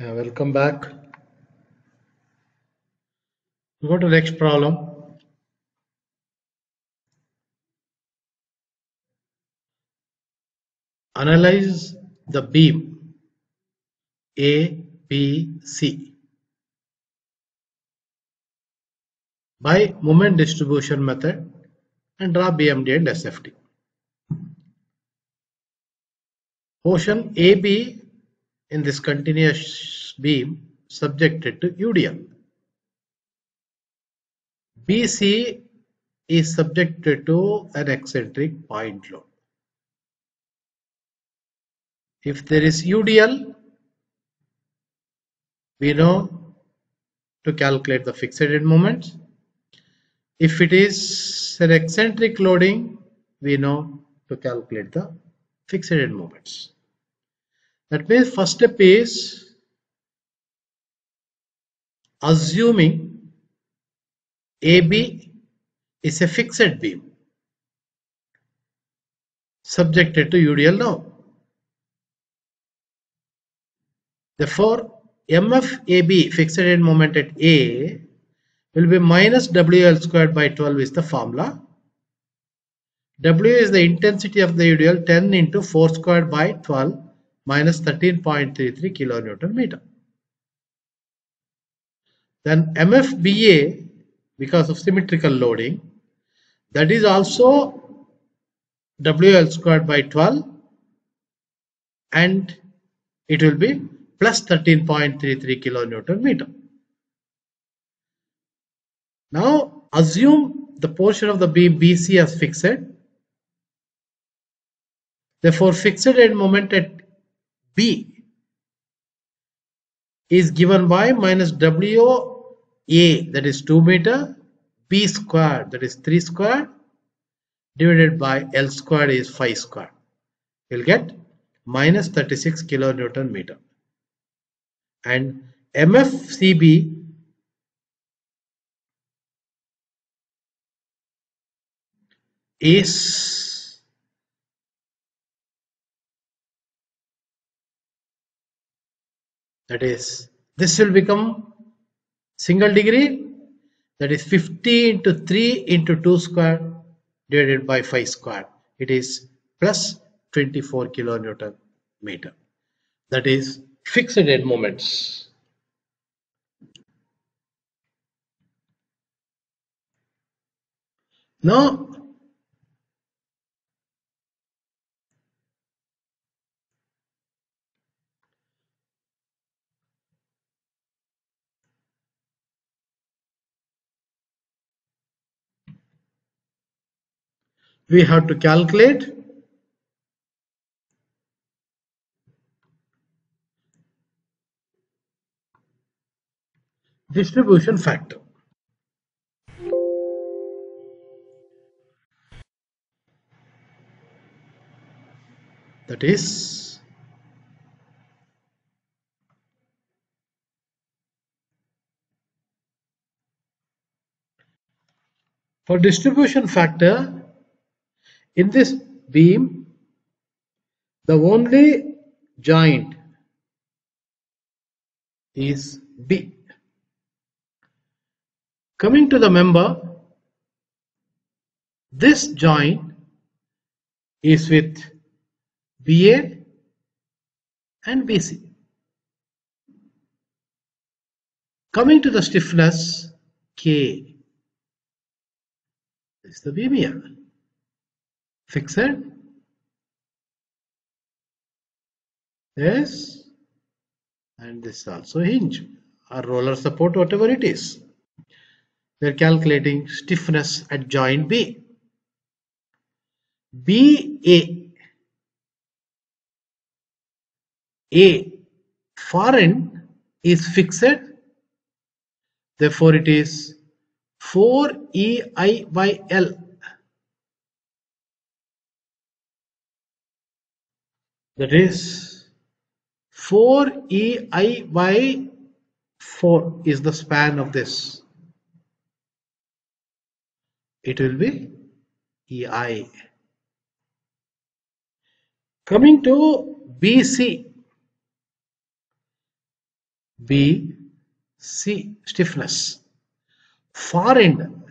Yeah, welcome back. We go to the next problem. Analyze the beam A, B, C by moment distribution method and draw BMD and SFD. Portion AB in this continuous beam subjected to UDL. BC is subjected to an eccentric point load. If there is UDL, we know to calculate the fixed end moments. If it is an eccentric loading, we know to calculate the fixed end moments. That means first step is assuming AB is a fixed beam subjected to UDL now. Therefore, MFAB fixed end moment at A will be minus WL squared by 12 is the formula. W is the intensity of the UDL 10 into 4 squared by 12 minus 13.33 kilonewton meter. Then MFBA because of symmetrical loading that is also WL squared by 12 and it will be plus 13.33 kilonewton meter. Now assume the portion of the beam BC as fixed. Therefore fixed end moment at B is given by minus WA that is 2 meter B squared that is 3 squared divided by L squared is 5 squared. You'll get minus 36 kilonewton meter. And MFCB is that is this will become single degree that is 50 into 3 into 2 square divided by 5 square. It is plus 24 kilonewton meter. That is fixed end moments. Now we have to calculate distribution factor. That is for distribution factor in this beam the only joint is B. Coming to the member, this joint is with BA and BC. Coming to the stiffness, K is the beam here. Fixed. Yes. And this also hinge or roller support, whatever it is we are calculating stiffness at joint B. BA A far end is fixed therefore it is 4EI by L that is 4EI by 4 is the span of this it will be EI. Coming to BC, B, C stiffness. Far end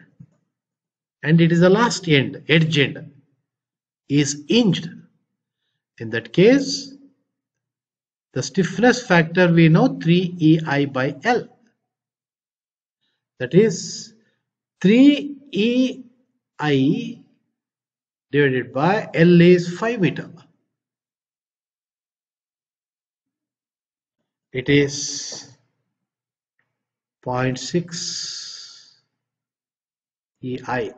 and it is the last end, edge end is hinged. In that case, the stiffness factor we know 3EI by L. That is 3EI divided by L is 5 meter. It is 0.6 EI.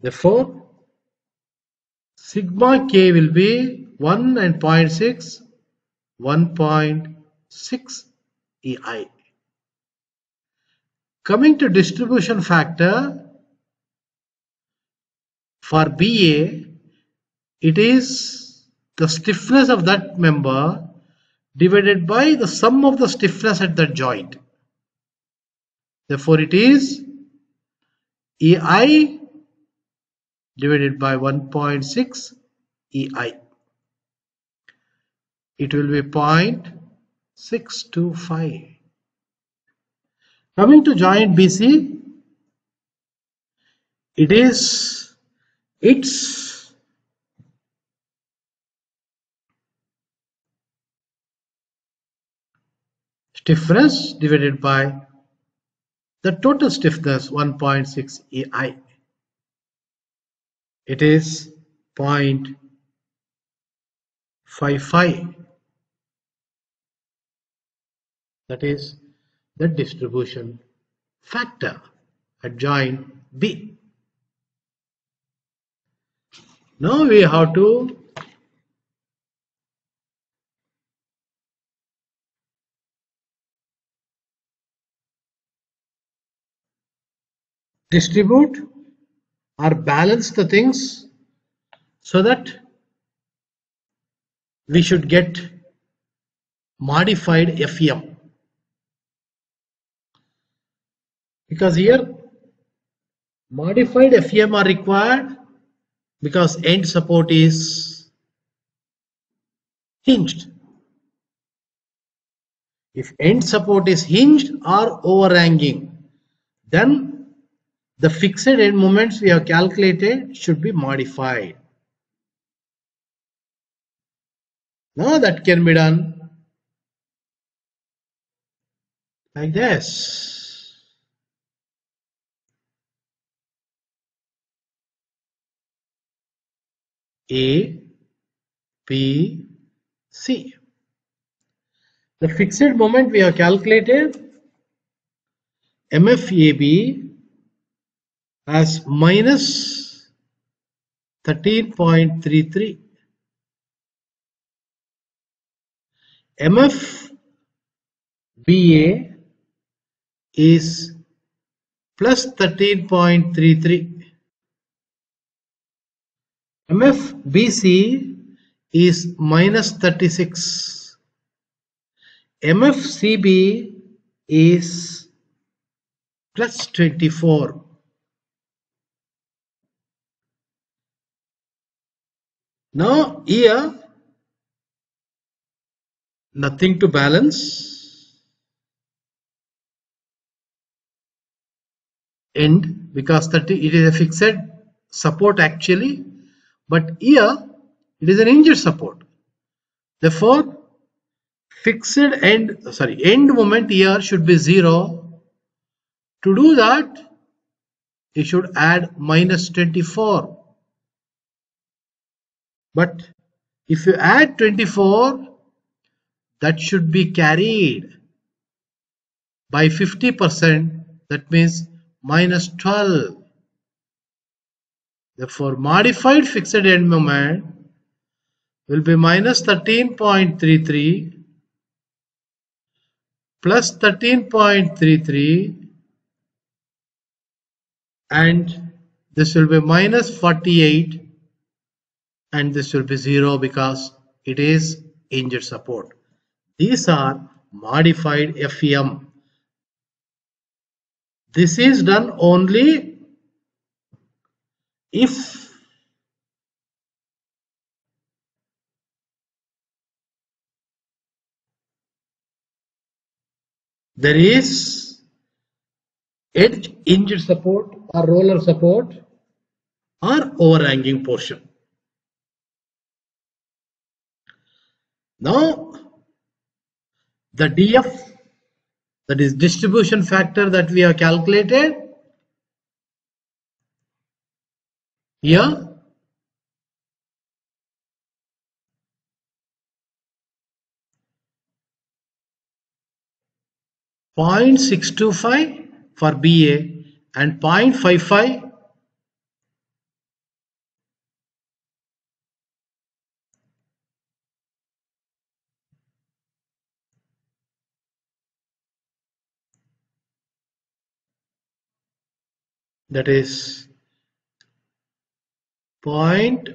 Therefore, sigma k will be 1 and 0.6, 1.6 EI. Coming to distribution factor, for BA, it is the stiffness of that member divided by the sum of the stiffness at that joint. Therefore, it is EI divided by 1.6 EI. It will be 0.625. Coming to joint BC, it is its stiffness divided by the total stiffness 1.6 EI. It is 0.55. That is the distribution factor at joint B. Now we have to distribute or balance the things so that we should get modified FEM. Because here modified FEM are required because end support is hinged. If end support is hinged or overhanging, then the fixed end moments we have calculated should be modified. Now that can be done like this. A, B, C. The fixed moment we have calculated MFAB as minus 13.33. MFBA is plus 13.33. MFBC is minus 36. MFCB is plus 24. Now here nothing to balance. End because 30 it is a fixed support actually but here it is an hinged support. Therefore fixed end sorry end moment here should be 0 to do that you should add minus 24 but if you add 24, that should be carried by 50%. That means minus 12. Therefore, modified fixed end moment will be minus 13.33 plus 13.33 and this will be minus 48 and this will be 0 because it is hinged support. These are modified FEM. This is done only if there is edge hinged support or roller support or overhanging portion. Now, the DF, that is distribution factor that we have calculated, here. Point six two five for BA and 0.55 that is point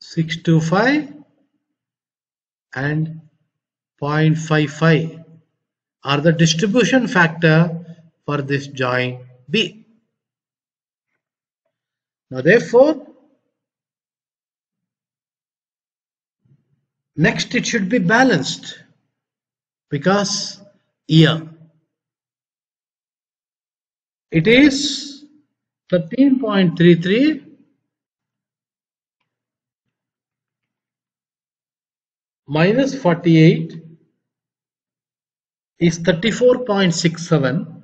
six two five and 0.55 are the distribution factor for this joint B. Now therefore, next it should be balanced because here it is 13.33 minus 48 is 34.67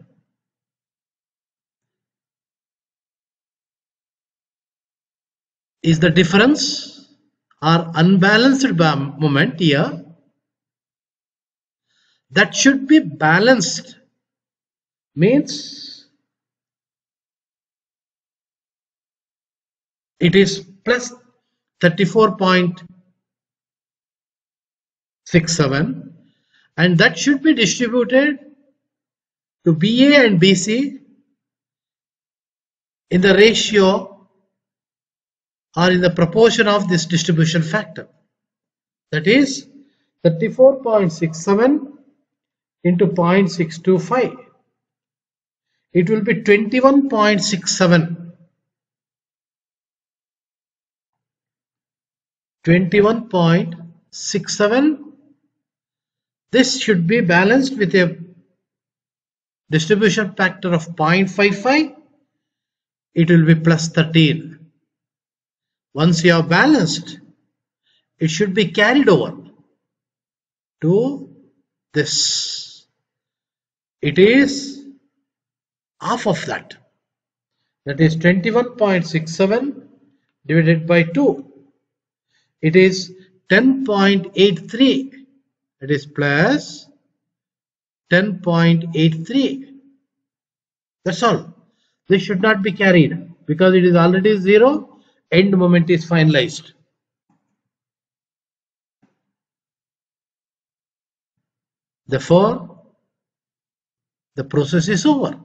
is the difference or unbalanced moment here that should be balanced means it is plus 34.67 and that should be distributed to BA and BC in the ratio or in the proportion of this distribution factor. That is 34.67 into 0.625. It will be 21.67. 21.67 this should be balanced with a distribution factor of 0.55. It will be plus 13. Once you have balanced, it should be carried over to this. It is half of that. That is 21.67 divided by 2. It is 10.83 it is plus 10.83 that's all. This should not be carried because it is already zero. End moment is finalized. Therefore the process is over.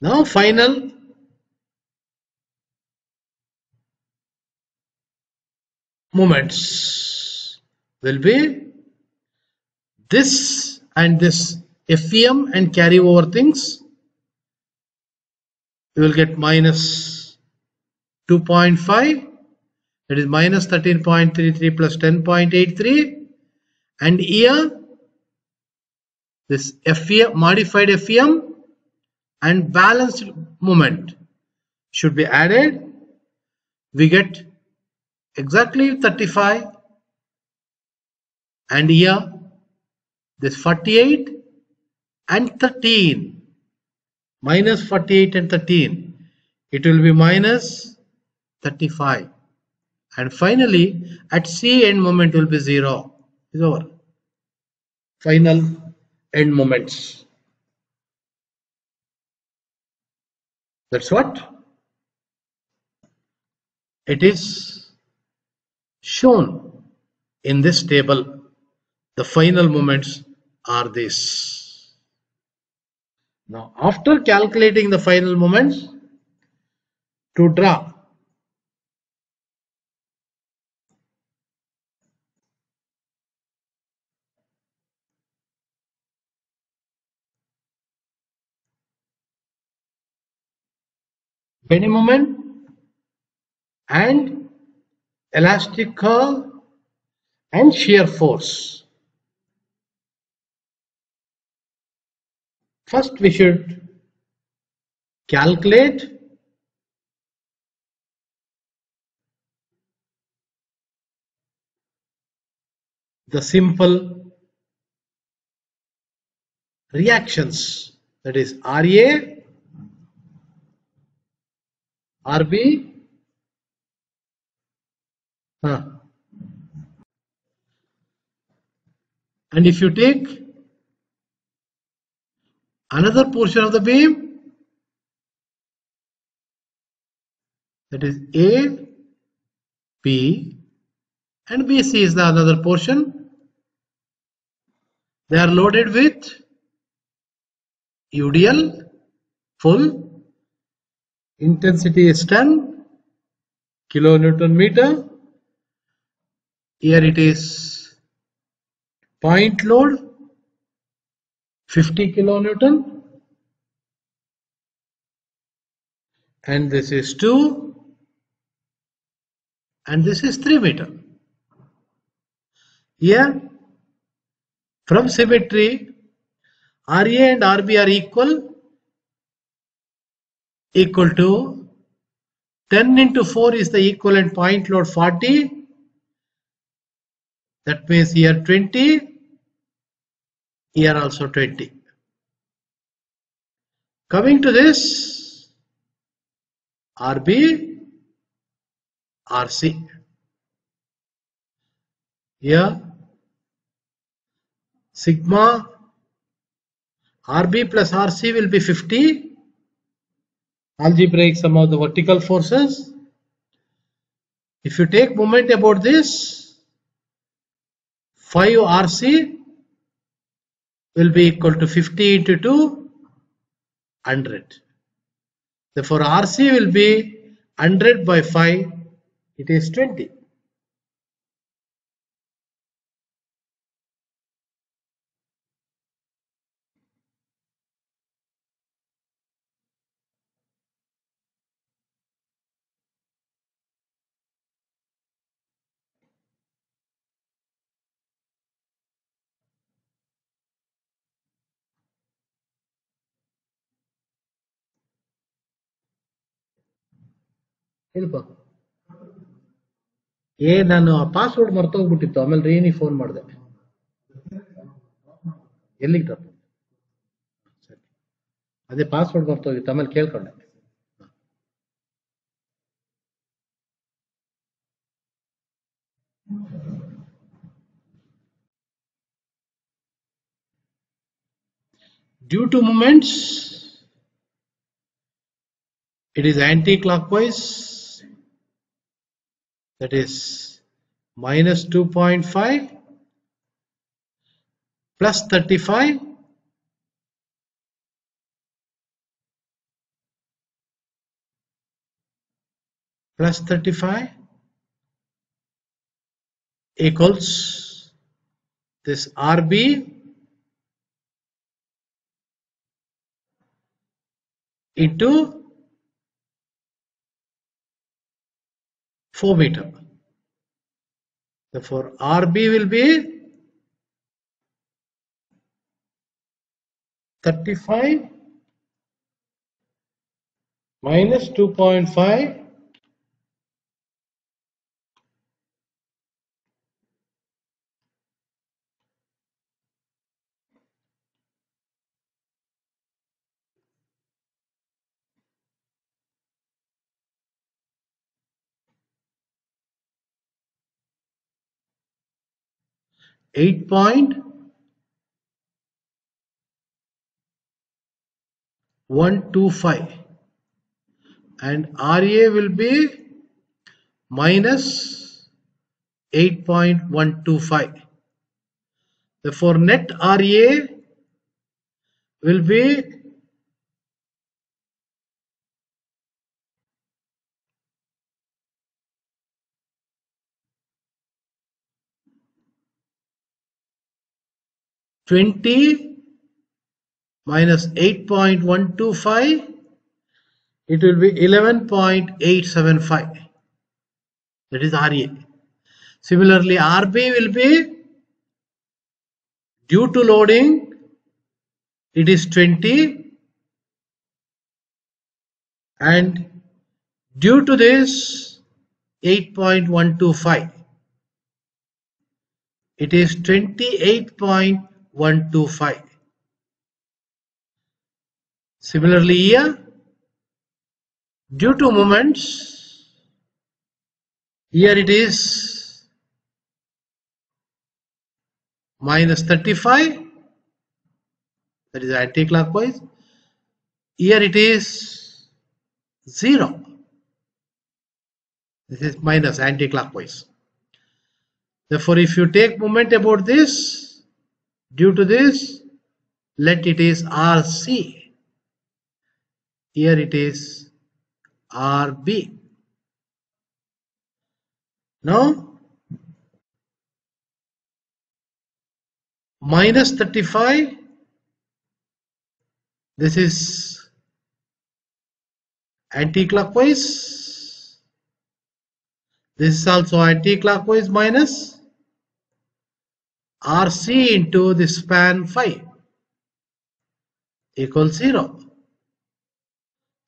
Now final. Moments. Will be this and this FEM and carry over things. You will get minus 2.5 that is minus 13.33 plus 10.83 and here this FEM modified FEM and balanced moment should be added. We get exactly 35 and here this 48 and 13 minus 48 and 13 it will be minus 35 and finally at C end moment will be 0 is over. Final end moments. That's what? It is shown in this table. The final moments are this. Now after calculating the final moments to draw bending moment and elastic curve and shear force. First we should calculate the simple reactions that is RA, RB, huh. and if you take another portion of the beam that is A, B and BC is the another portion they are loaded with UDL full intensity is 10 kilonewton meter. Here it is point load 50 kilonewton. And this is 2 and this is 3 meter. Here from symmetry, RA and RB are equal, equal to 10 into 4 is the equivalent point load 40. That means here 20, here also 20. Coming to this, RB, RC. Here sigma RB plus RC will be 50 algebraic sum of the vertical forces. If you take moment about this 5 RC will be equal to 50 into 2 100 therefore RC will be 100 by 5 it is 20 ಹೇಳಪ್ಪ ಏ, ನಾನು ಆ password ಮರ್ತೋಗ್ಬಿಟ್ಟಿತ್ತು. ಆಮೇಲೆ ರೀನಿ phone ಮಾಡಿದೆ. ಎಲ್ಲಿಗೆ ತಪ್ಪ? ಅದೇ ಪಾಸ್ವರ್ಡ್ ಮರ್ತೋಗಿತ್ತು. ಆಮೇಲೆ ಕೇಳ್ಕೊಂಡೆ. Due to moments, it is anti-clockwise. That is minus 2.5 plus 35 plus 35 equals this RB into 4 meter. Therefore, RB will be 35 minus 2.5 eight point one two five. And RA will be minus 8.125 therefore net RA will be Twenty minus eight point one two five it will be 11.875 that is RA. Similarly, RB will be due to loading it is 20 and due to this 8.125 it is 28.125 similarly here due to moments here it is minus 35 that is anti-clockwise. Here it is 0 this is minus anti-clockwise. Therefore if you take moment about this due to this let it is RC here it is RB now minus 35 this is anti-clockwise. This is also anti-clockwise minus RC into the span 5 equals 0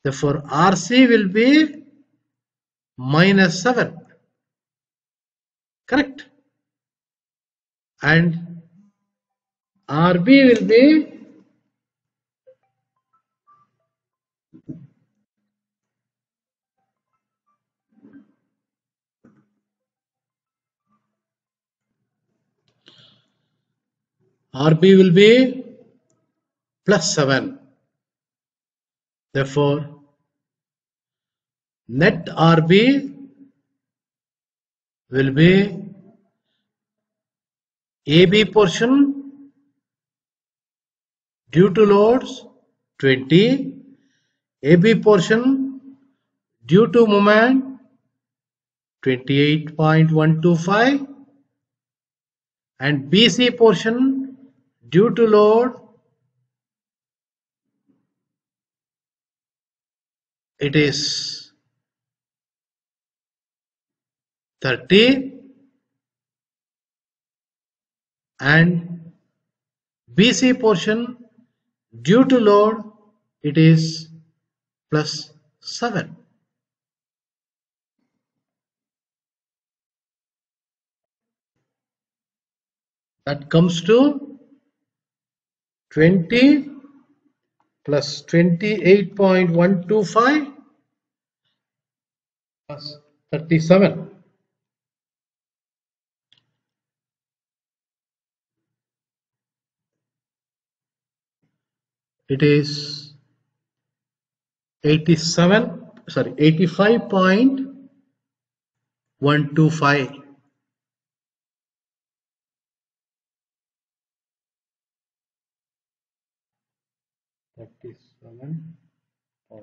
therefore RC will be minus 7 correct? And RB will be RB will be plus 7. Therefore, net RB will be AB portion due to loads 20, AB portion due to moment 28.125 and BC portion due to load it is 30 and BC portion due to load it is plus 7 that comes to 20 plus 28.125 plus 37 it is 87 sorry 85.125 37.03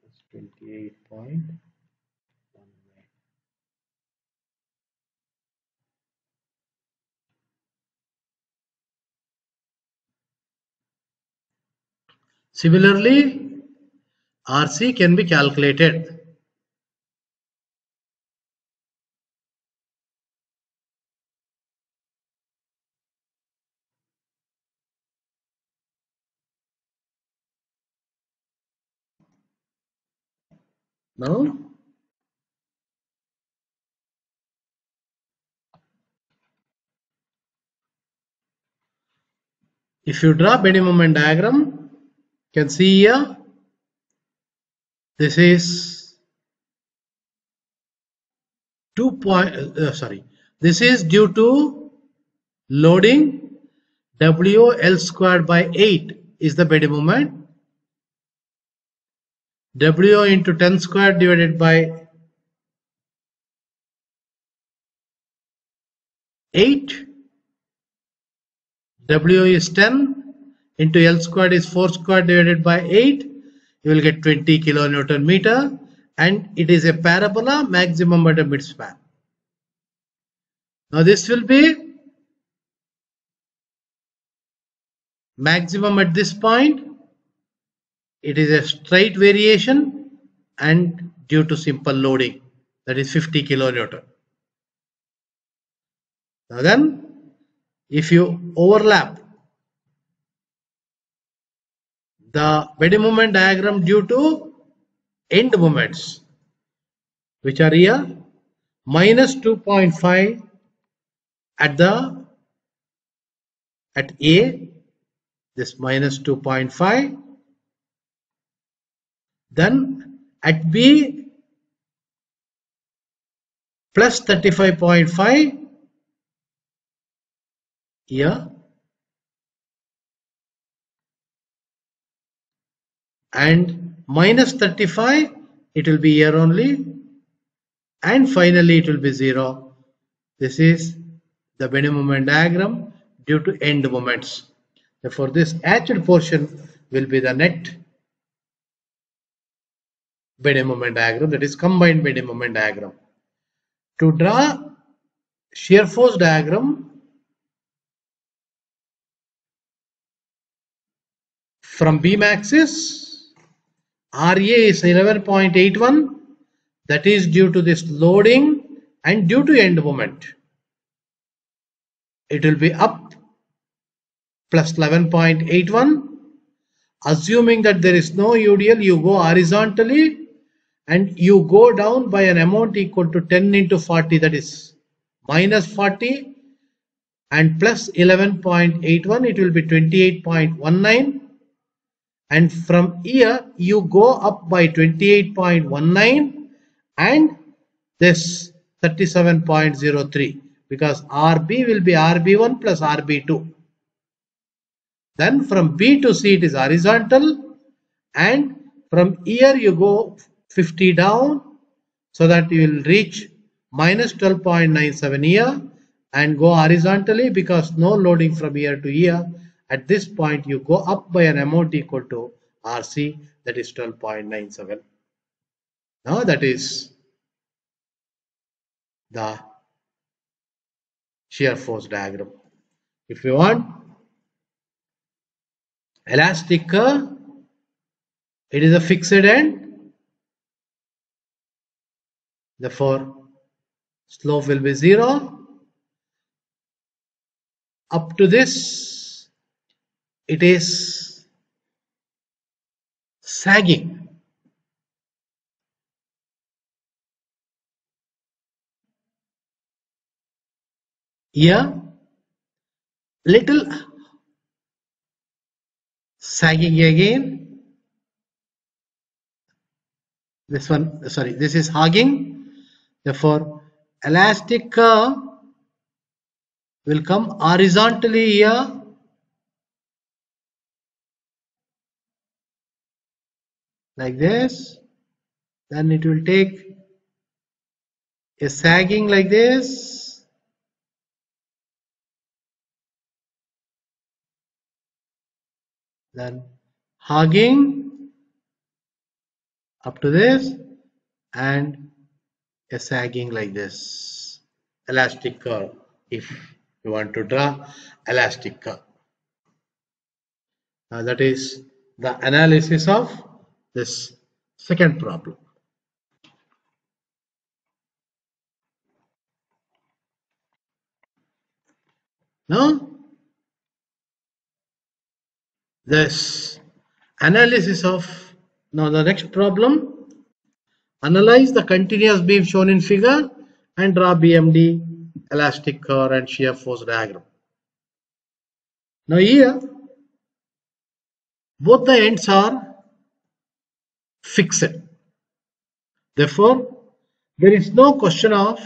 plus 28.19. Similarly, RC can be calculated. Now, if you draw bending moment diagram, you can see here, this is two point, uh, sorry, this is due to loading W L squared by 8 is the bending moment W into 10 square divided by 8 W is 10 into L squared is 4 square divided by 8 you will get 20 kilonewton meter. And it is a parabola maximum at a mid span. Now this will be maximum at this point it is a straight variation and due to simple loading that is 50 kilonewton. Now then if you overlap the bending moment diagram due to end moments which are here minus 2.5 at the at A this minus 2.5 then at B plus 35.5 here and minus 35 it will be here only and finally it will be 0 this is the bending moment diagram due to end moments. Therefore this hatched portion will be the net bending moment diagram that is combined bending moment diagram. To draw shear force diagram from beam axis RA is 11.81 that is due to this loading and due to end moment. It will be up plus 11.81 assuming that there is no UDL you go horizontally and you go down by an amount equal to 10 into 40 that is minus 40 and plus 11.81 it will be 28.19 and from here you go up by 28.19 and this 37.03 because RB will be RB1 plus RB2 then from B to C it is horizontal. And from here you go 50 down so that you will reach minus 12.97 here and go horizontally because no loading from here to here. At this point you go up by an amount equal to RC that is 12.97 now that is the shear force diagram. If you want elastic curve it is a fixed end Therefore, slope will be 0. Up to this, it is sagging. Here, little sagging again. This one, sorry, this is hogging Therefore, elastic curve will come horizontally here. Like this. Then it will take a sagging like this. Then hogging up to this. And a sagging like this. Elastic curve. If you want to draw elastic curve. Now that is the analysis of this second problem. Now this analysis of now the next problem Analyze the continuous beam shown in figure and draw BMD, elastic curve and shear force diagram. Now here, both the ends are fixed. Therefore, there is no question of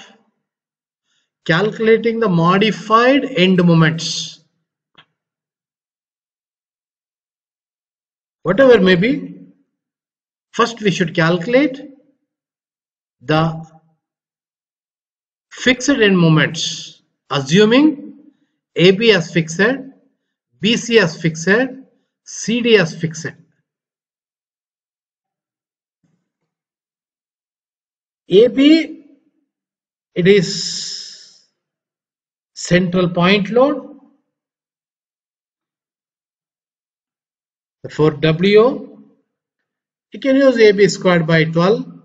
calculating the modified end moments. Whatever may be, first we should calculate the fixed end moments assuming AB as fixed, BC as fixed, CD as fixed. AB it is central point load for WO you can use AB squared by 12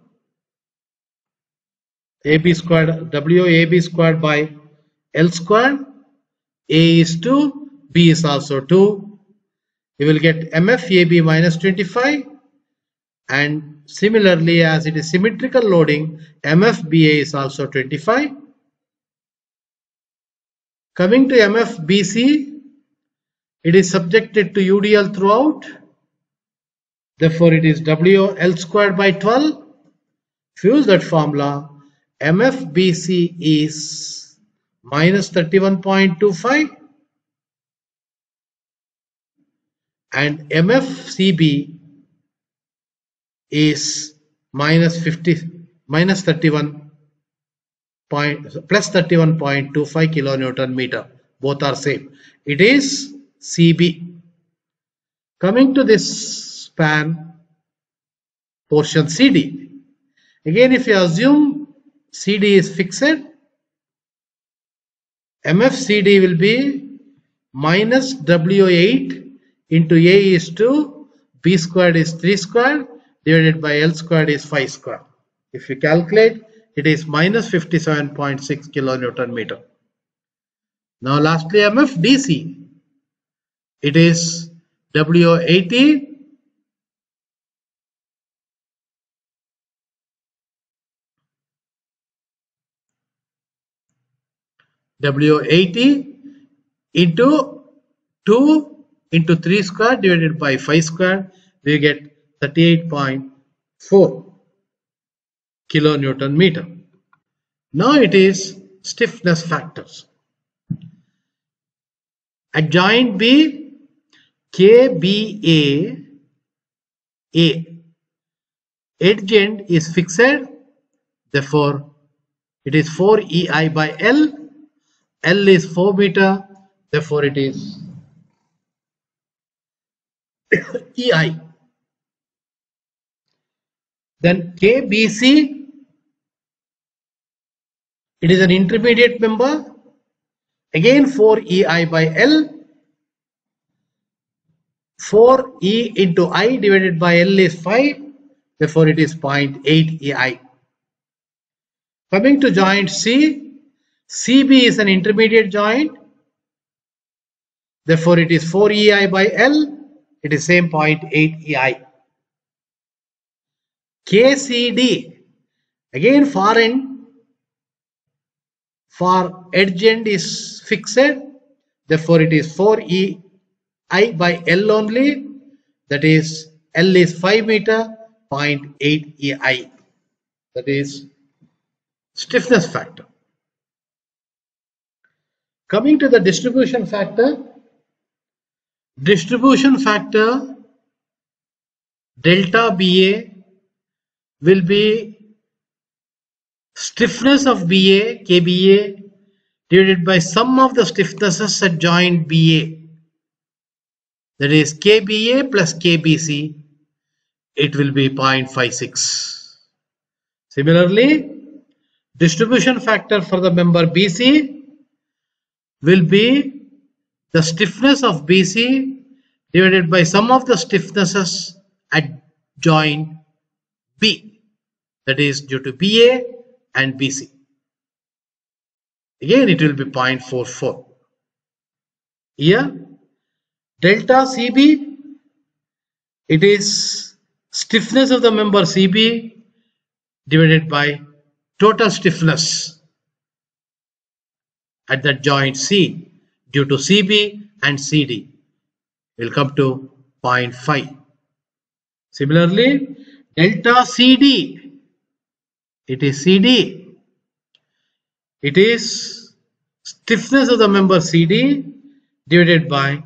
AB squared W AB squared by L squared. A is 2 B is also 2 you will get MF AB minus 25 and similarly as it is symmetrical loading MF BA is also 25 coming to MFBC, it is subjected to UDL throughout. Therefore it is WL squared by 12 if you use that formula MFBC is minus 31.25 and MFCB is minus 50 minus 31 point plus 31.25 kilonewton meter. Both are same. It is CB coming to this span portion CD again if you assume CD is fixed. MFCD will be minus W8 into A is 2, B squared is 3 squared divided by L squared is 5 squared. If you calculate, it is minus 57.6 kilonewton meter. Now lastly MFDC, it is W80 W80 into 2 into 3 square divided by 5 square we get 38.4 kilonewton meter. Now it is stiffness factors. At joint B, KBA, A, edge end is fixed, therefore it is 4 EI by L L is 4 meter, therefore it is EI. Then KBC, it is an intermediate member, again 4 EI by L. 4 E into I divided by L is 5, therefore it is 0.8 EI. Coming to joint C, CB is an intermediate joint. Therefore, it is 4 EI by L. It is same 0.8 EI. KCD, again far end, for edge end is fixed. Therefore, it is 4 EI by L only. That is L is 5 meter, 0.8 EI. That is stiffness factor. Coming to the distribution factor, distribution factor delta BA will be stiffness of BA, KBA divided by sum of the stiffnesses at joint BA that is KBA plus KBC it will be 0.56. Similarly, distribution factor for the member BC will be the stiffness of BC divided by sum of the stiffnesses at joint B that is due to BA and BC. Again it will be 0.44. Here delta CB it is stiffness of the member CB divided by total stiffness at the joint C due to CB and CD will come to 0.5. Similarly, delta CD, it is CD, it is stiffness of the member CD divided by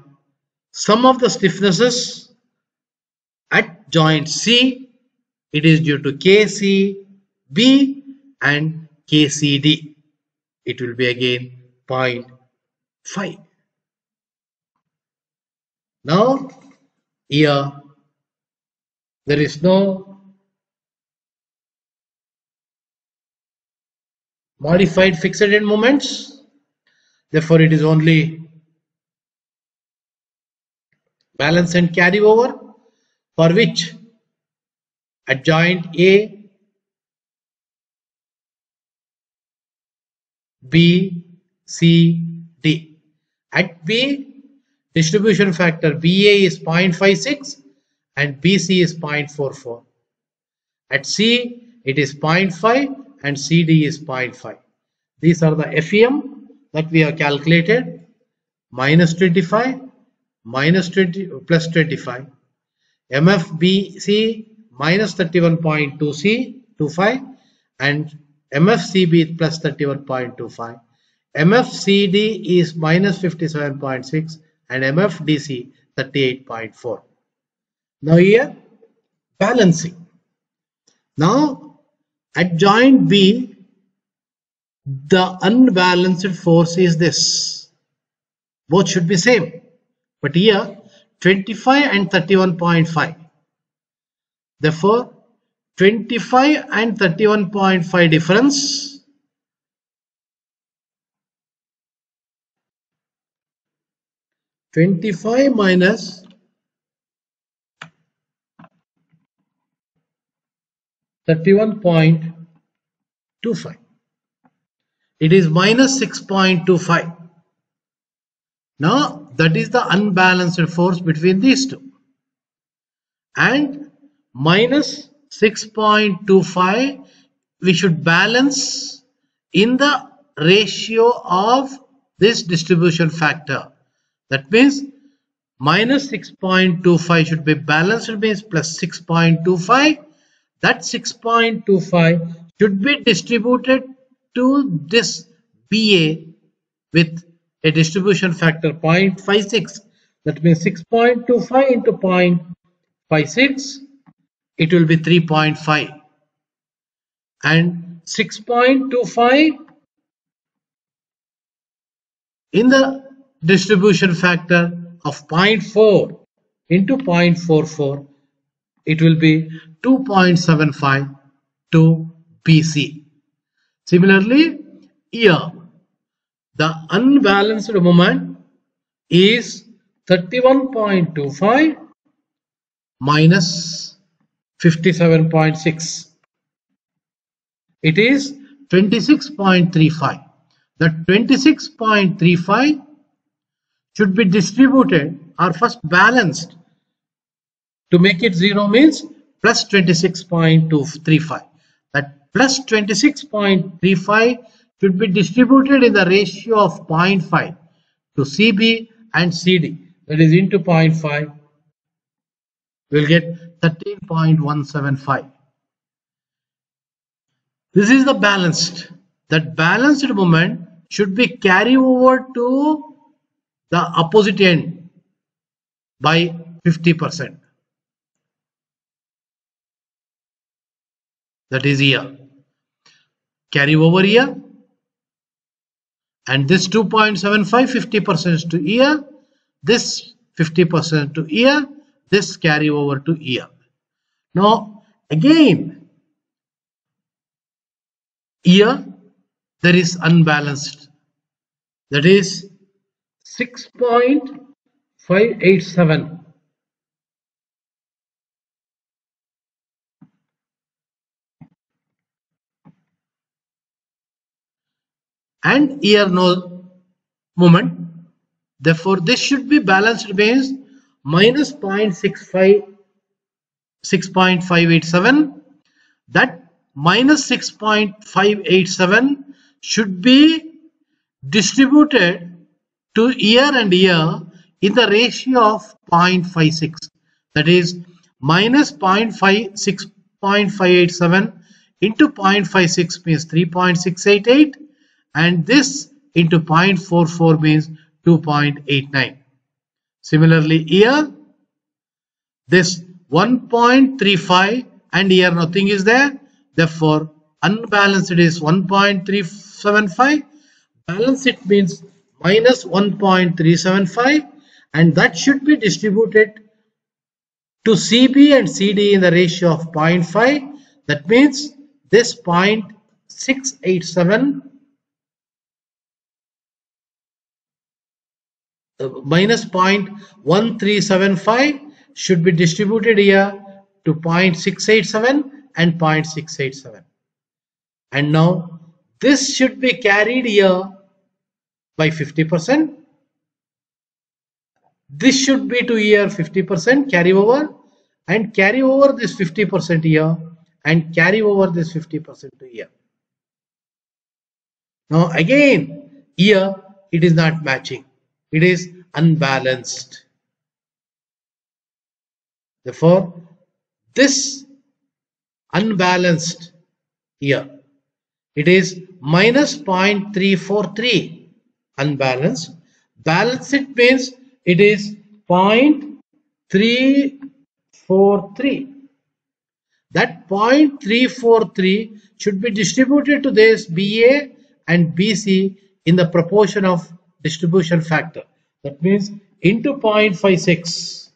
sum of the stiffnesses at joint C, it is due to KCB and KCD. It will be again 0.5. Now here there is no modified fixed end moments therefore it is only balance and carry over for which adjoint A, B, C, D. At B, distribution factor BA is 0.56 and BC is 0.44. At C, it is 0.5 and CD is 0.5. These are the FEM that we have calculated minus 25 minus 20 plus 25 MFBC minus 31.2C 25 and MFCB plus 31.25 MFCD is minus 57.6 and MFDC 38.4 now here balancing. Now at joint B the unbalanced force is this. Both should be same. But here 25 and 31.5 therefore 25 and 31.5 difference Twenty-five minus thirty-one point two five. It is minus six point two five. Now that is the unbalanced force between these two. And minus 6.25 we should balance in the ratio of this distribution factor. That means minus 6.25 should be balanced means plus 6.25 that 6.25 should be distributed to this BA with a distribution factor 0.56 that means 6.25 into 0.56 it will be 3.5 and 6.25 in the distribution factor of 0.4 into 0.44 it will be 2.75 to BC. Similarly here the unbalanced moment is 31.25 minus 57.6 it is 26.35 the 26.35 should be distributed or first balanced. To make it zero means plus 26.235 that plus 26.35 should be distributed in the ratio of 0.5 to CB and CD that is into 0.5 we'll get 13.175 this is the balanced. That balanced moment should be carried over to the opposite end by 50 percent. That is here carry over here and this 2.75 50 percent to year. This 50 percent to year. This carry over to year. Now again here there is unbalanced. That is 6.587 and ear no moment. Therefore this should be balanced means minus 0.65 6.587 that minus 6.587 should be distributed to year and year in the ratio of 0.56 that is 0.56, 0.587 into 0.56 means 3.688 and this into 0.44 means 2.89 similarly here this 1.35 and here nothing is there. Therefore unbalanced is 1.375 balance it means minus 1.375 and that should be distributed to CB and CD in the ratio of 0.5 that means this 0.687 uh, minus 0.1375 should be distributed here to 0.687 and 0.687. And now this should be carried here by 50%. This should be to year 50% carry over and carry over this 50% year and carry over this 50% to here. Now again here it is not matching. It is unbalanced. Therefore, this unbalanced here, it is minus 0.343 unbalanced. Balance it means it is 0.343. That 0.343 should be distributed to this BA and BC in the proportion of distribution factor. That means into 0.56,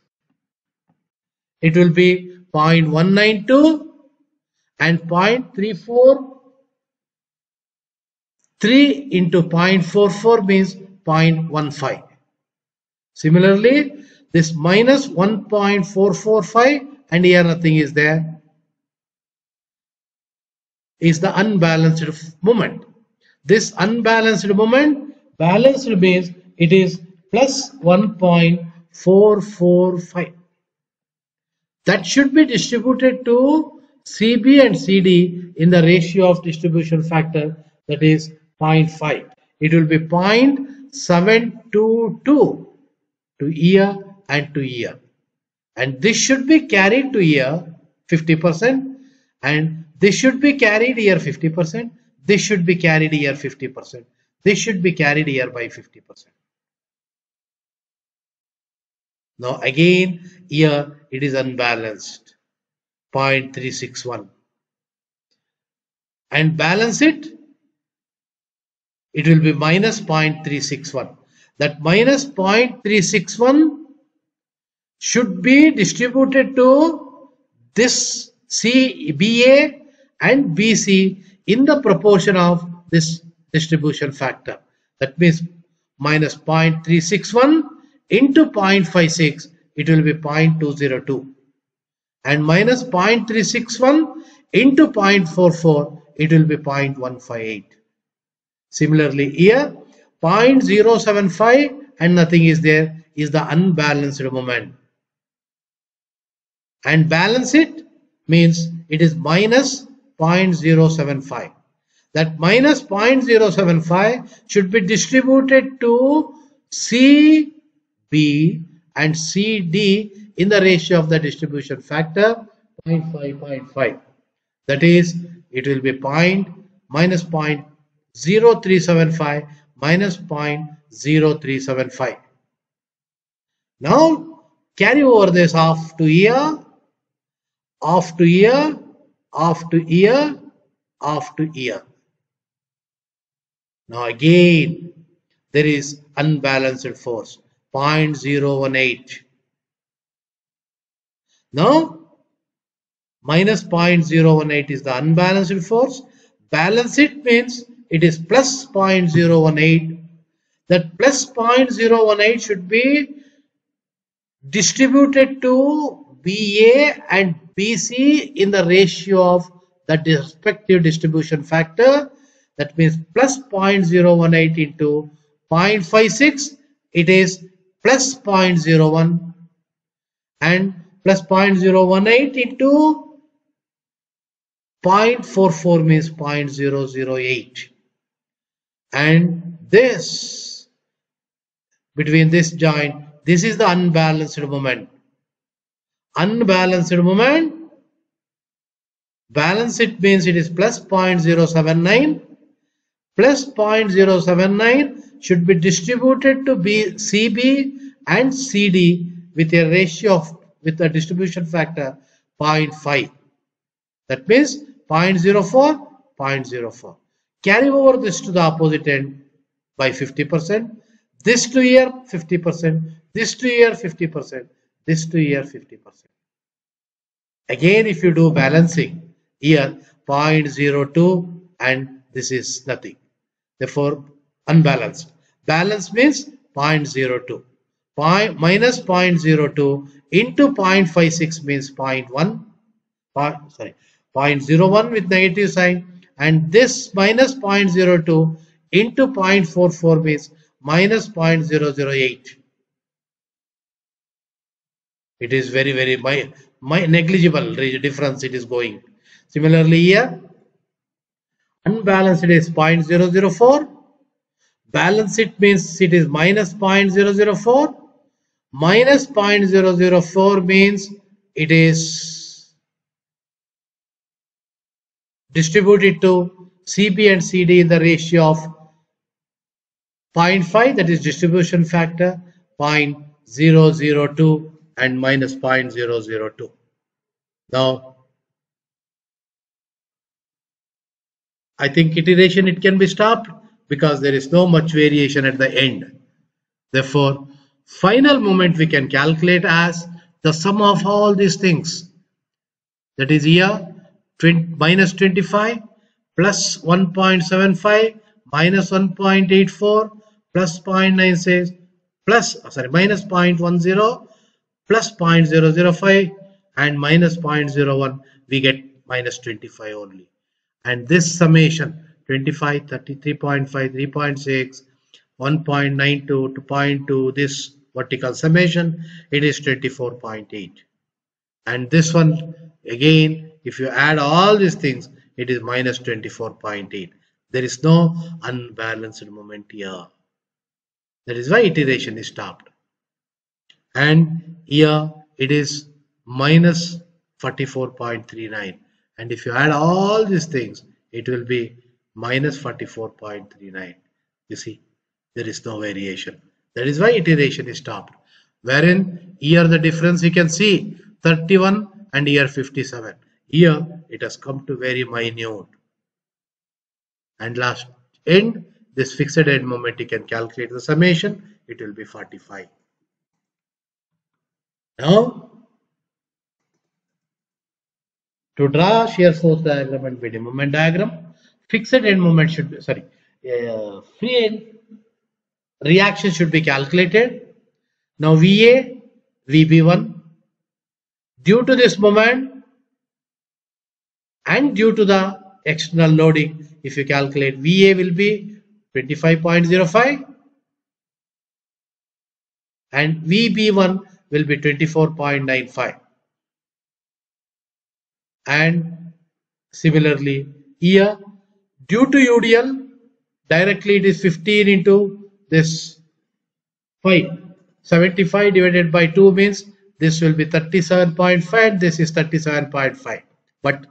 it will be 0.192 and 0.343 into 0.44 means 0.15. Similarly, this minus 1.445 and here nothing is there is the unbalanced moment. This unbalanced moment, balanced means it is plus 1.445. That should be distributed to CB and CD in the ratio of distribution factor that is 0.5. It will be 0.722 to year and to year. And this should be carried to year 50% and this should be carried here 50%. This should be carried here 50%. This should be carried here by 50%. Now again here it is unbalanced 0.361 and balance it it will be minus 0.361 that minus 0.361 should be distributed to this CBA and BC in the proportion of this distribution factor. That means minus 0.361 into 0.56, it will be 0.202. And minus 0.361 into 0.44, it will be 0.158. Similarly, here 0.075 and nothing is there is the unbalanced moment. And balance it means it is minus 0.075. That minus 0.075 should be distributed to C, B and CD in the ratio of the distribution factor 0.5, 0.5. That is, it will be point minus 0.0375 minus 0.0375. Now carry over this off to year, off to year, off to year, off to year. Now again, there is unbalanced force, 0.018. Now, minus 0.018 is the unbalanced force. Balance it means it is plus 0.018. That plus 0.018 should be distributed to BA and BC in the ratio of the respective distribution factor. That means plus 0.018 into 0.56. It is plus 0.01 and plus 0.018 into 0.44 means 0.008 and this between this joint this is the unbalanced moment. Unbalanced moment balance it means it is plus 0.079 plus 0.079 should be distributed to B, CB and CD with a ratio of with a distribution factor 0.5 that means 0.04 0.04 carry over this to the opposite end by 50% this to here 50% this to here 50% this to here 50%. Again, if you do balancing, here 0.02 and this is nothing. Therefore, unbalanced. Balance means 0.02. Point, minus 0.02 into 0.56 means 0.1 sorry 0.01 with negative sign and this minus 0.02 into 0.44 means minus 0.008 it is very very my, my negligible difference it is going. Similarly here unbalanced is 0.004 balance it means it is minus 0.004 minus 0.004 means it is distributed to CB and CD in the ratio of 0.5 that is distribution factor 0.002 and minus 0.002 now I think iteration it can be stopped because there is no much variation at the end. Therefore, final moment we can calculate as the sum of all these things. That is here 20, minus 25 plus 1.75 minus 1.84 plus 0.96 plus oh, sorry minus 0.10 plus 0.005 and minus 0.01 we get minus 25 only. And this summation 25 33.5 3.6 1.92 to 0.2 this vertical summation it is 24.8 and this one again if you add all these things it is minus 24.8 there is no unbalanced moment here. That is why iteration is stopped. And here it is minus 44.39 and if you add all these things it will be minus 44.39 you see there is no variation. That is why iteration is stopped. Wherein here the difference you can see 31 and here 57 here it has come to very minute. And last end this fixed end moment you can calculate the summation. It will be 45 now to draw shear force diagram and bending moment diagram, fixed end moment should be, sorry, uh, free end reaction should be calculated. Now VA, VB1, due to this moment and due to the external loading, if you calculate VA will be 25.05 and VB1 will be 24.95 and similarly here due to UDL directly it is 15 into this 5 75 divided by 2 means this will be 37.5 this is 37.5 but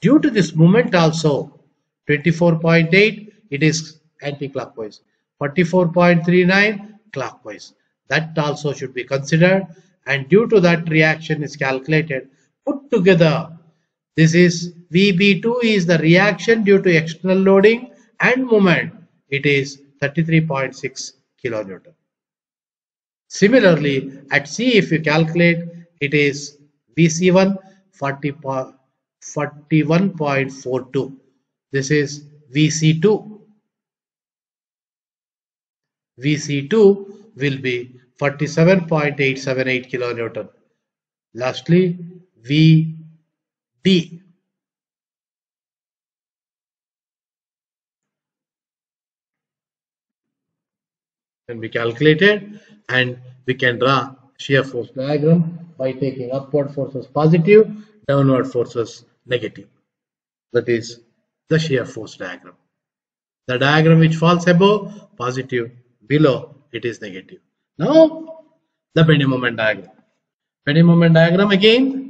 due to this moment also 24.8 it is anti-clockwise 44.39 clockwise that also should be considered and due to that reaction is calculated put together this is VB2 is the reaction due to external loading and moment. It is 33.6 kilonewton. Similarly, at C, if you calculate, it is VC1 40, 41.42. This is VC2. VC2 will be 47.878 kilonewton. Lastly, V D. Can be calculated and we can draw shear force diagram by taking upward forces positive, downward forces negative. That is the shear force diagram. The diagram which falls above positive, below it is negative. Now the bending moment diagram. Bending moment diagram again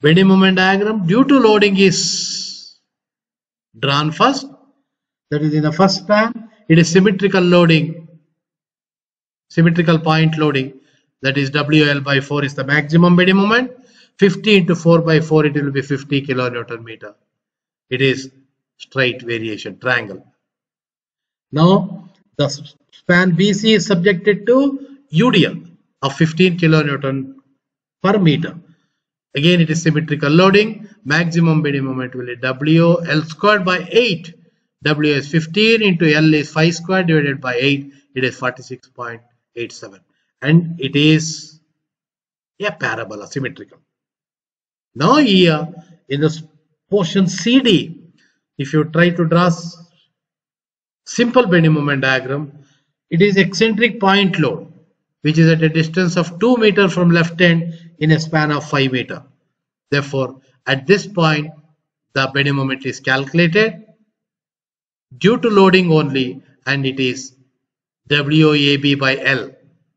bending moment diagram due to loading is drawn first that is in the first span it is symmetrical loading symmetrical point loading that is WL by 4 is the maximum bending moment 50 into 4 by 4 it will be 50 kilonewton meter it is straight variation triangle now the span BC is subjected to UDL of 15 kilonewton per meter Again, it is symmetrical loading. Maximum bending moment will be W L squared by 8. W is 15 into L is 5 squared divided by 8. It is 46.87. And it is a parabola, symmetrical. Now here in this portion CD, if you try to draw simple bending moment diagram, it is eccentric point load which is at a distance of 2 meter from left end in a span of 5 meter. Therefore, at this point, the bending moment is calculated due to loading only and it is WAB by L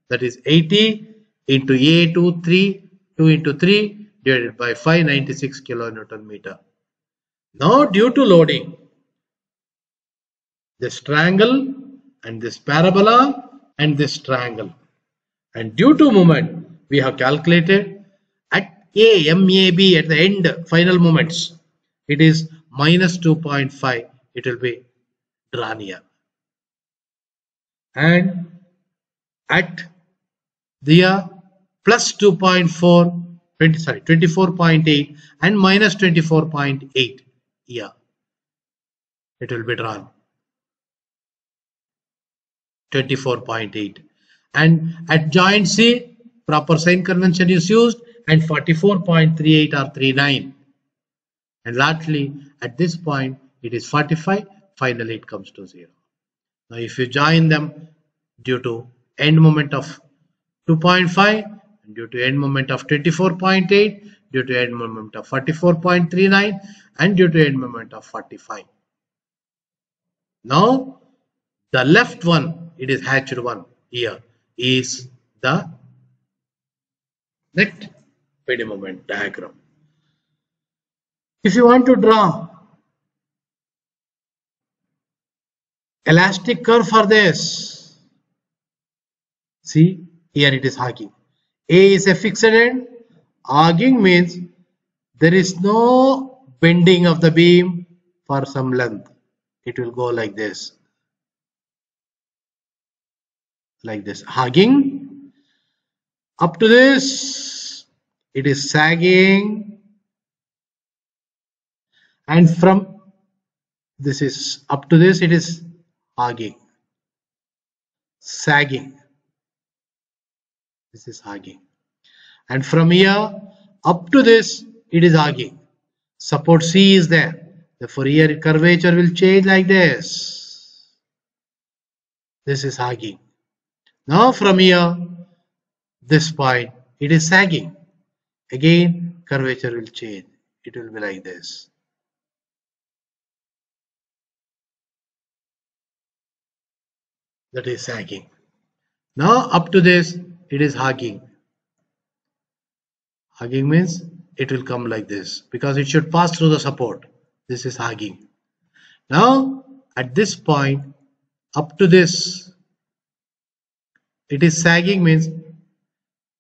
that is 80 into A2 3 2 into 3 divided by 596 kilonewton meter. Now due to loading this triangle and this parabola and this triangle. And due to moment we have calculated at A MAB at the end final moments it is minus 2.5 it will be drawn here. And at the plus 2.4 20 sorry 24.8 and minus 24.8 here it will be drawn. 24.8 and at joint C proper sign convention is used and 44.38 or 39 and lastly at this point it is 45 finally it comes to 0 now if you join them due to end moment of 2.5 due to end moment of 24.8 due to end moment of 44.39 and due to end moment of 45 now the left one it is hatched one here is the net bending moment diagram. If you want to draw elastic curve for this see here it is hogging a is a fixed end. Hogging means there is no bending of the beam for some length. It will go like this. Like this. Hogging. Up to this it is sagging. And from this is up to this it is hogging. Sagging this is hogging and from here up to this it is hogging support C is there. Therefore here curvature will change like this. This is hogging now from here this point it is sagging again curvature will change. It will be like this. That is sagging. Now up to this it is hogging. Hogging means it will come like this because it should pass through the support. This is hogging. Now at this point up to this it is sagging means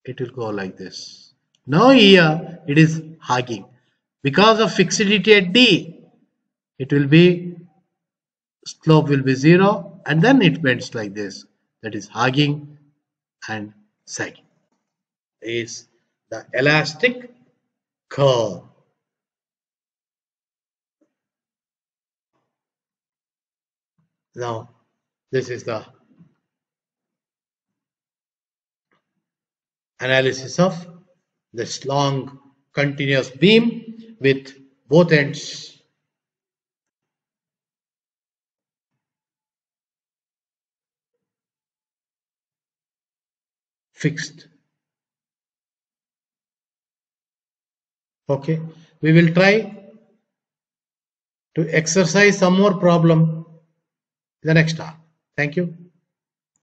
it will go like this. Now here it is hogging. Because of fixity at D it will be slope will be 0 and then it bends like this that is hogging and sagging is the elastic curve. Now this is the analysis of this long continuous beam with both ends fixed. Okay, we will try to exercise some more problem the next hour. Thank you.